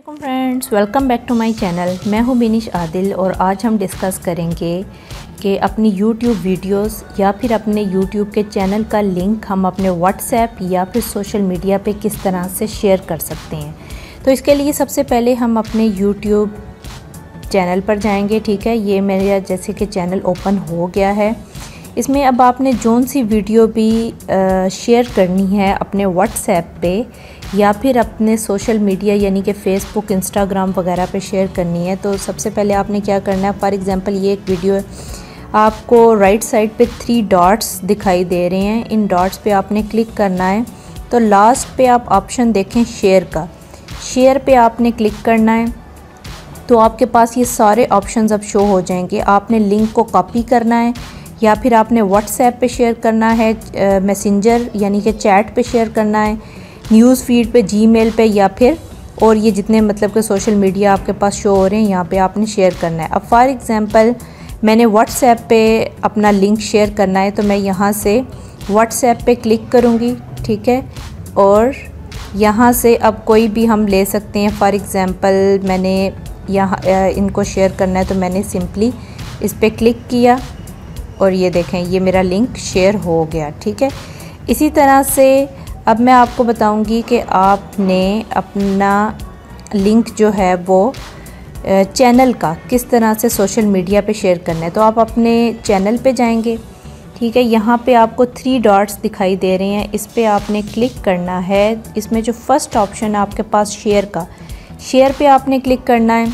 Friends welcome back to my channel मैं हूँ बिनिश आदिल और आज हम डिस्कस करेंगे कि अपनी यूट्यूब वीडियोस या फिर अपने यूट्यूब के चैनल का लिंक हम अपने व्हाट्सएप या फिर सोशल मीडिया पे किस तरह से शेयर कर सकते हैं। तो इसके लिए सबसे पहले हम अपने यूट्यूब चैनल पर जाएँगे, ठीक है? ये मेरा जैसे कि चैनल ओपन हो गया है। इसमें अब आपने जोन सी वीडियो भी शेयर करनी है अपने व्हाट्सएप पे। या फिर अपने सोशल मीडिया यानी कि फ़ेसबुक इंस्टाग्राम वगैरह पे शेयर करनी है तो सबसे पहले आपने क्या करना है? फॉर एग्ज़ाम्पल ये एक वीडियो है। आपको राइट साइड पे थ्री डॉट्स दिखाई दे रहे हैं। इन डॉट्स पे आपने क्लिक करना है। तो लास्ट पे आप ऑप्शन देखें शेयर का। शेयर पे आपने क्लिक करना है। तो आपके पास ये सारे ऑप्शंस अब शो हो जाएँगे। आपने लिंक को कॉपी करना है, या फिर आपने व्हाट्सएप पे शेयर करना है मैसेंजर यानी कि चैट पे शेयर करना है। न्यूज़ फ़ीड पे जीमेल पे या फिर और ये जितने मतलब के सोशल मीडिया आपके पास शो हो रहे हैं, यहाँ पे आपने शेयर करना है। अब फॉर एग्ज़ाम्पल मैंने व्हाट्सएप पे अपना लिंक शेयर करना है तो मैं यहाँ से व्हाट्सएप पे क्लिक करूँगी, ठीक है? और यहाँ से अब कोई भी हम ले सकते हैं फॉर एग्ज़ाम्पल मैंने यहाँ इनको शेयर करना है तो मैंने सिंपली इस पर क्लिक किया और ये देखें, ये मेरा लिंक शेयर हो गया, ठीक है? इसी तरह से अब मैं आपको बताऊँगी कि आपने अपना लिंक जो है वो चैनल का किस तरह से सोशल मीडिया पे शेयर करना है। तो आप अपने चैनल पे जाएँगे, ठीक है? यहाँ पे आपको थ्री डॉट्स दिखाई दे रहे हैं। इस पर आपने क्लिक करना है। इसमें जो फ़र्स्ट ऑप्शन है आपके पास शेयर का शेयर पे आपने क्लिक करना है।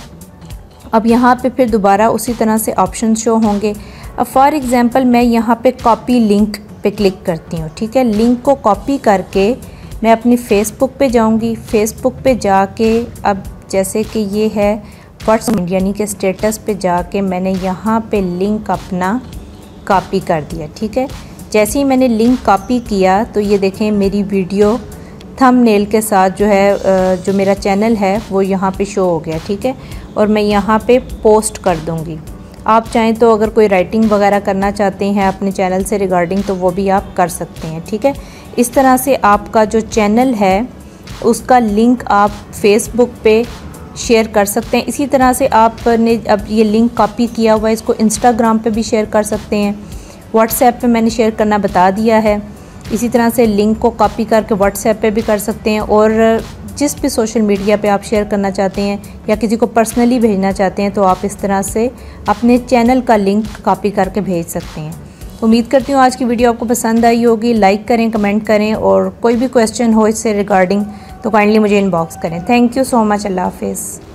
अब यहाँ पे फिर दोबारा उसी तरह से ऑप्शन शो होंगे। अब फॉर एग्ज़ाम्पल मैं यहाँ पे कॉपी लिंक पे क्लिक करती हूँ, ठीक है? लिंक को कॉपी करके मैं अपनी फ़ेसबुक पे जाऊँगी। फ़ेसबुक पे जाके अब जैसे कि ये है व्हाट्सएप यानी कि स्टेटस पे जाके मैंने यहाँ पे लिंक अपना कॉपी कर दिया, ठीक है? जैसे ही मैंने लिंक कॉपी किया तो ये देखें मेरी वीडियो थंबनेल के साथ जो है जो मेरा चैनल है, वो यहाँ पे शो हो गया, ठीक है? और मैं यहाँ पे पोस्ट कर दूँगी। आप चाहें तो अगर कोई राइटिंग वगैरह करना चाहते हैं अपने चैनल से रिगार्डिंग तो वो भी आप कर सकते हैं, ठीक है? इस तरह से आपका जो चैनल है, उसका लिंक आप फेसबुक पे शेयर कर सकते हैं। इसी तरह से आपने अब ये लिंक कॉपी किया हुआ है, इसको इंस्टाग्राम पे भी शेयर कर सकते हैं। व्हाट्सएप पे मैंने शेयर करना बता दिया है। इसी तरह से लिंक को कॉपी करके व्हाट्सएप पे भी कर सकते हैं और जिस भी सोशल मीडिया पे आप शेयर करना चाहते हैं या किसी को पर्सनली भेजना चाहते हैं तो आप इस तरह से अपने चैनल का लिंक कॉपी करके भेज सकते हैं। उम्मीद करती हूँ आज की वीडियो आपको पसंद आई होगी। लाइक करें, कमेंट करें और कोई भी क्वेश्चन हो इससे रिगार्डिंग तो काइंडली मुझे इनबॉक्स करें। थैंक यू सो मच अल्लाह हाफिज़।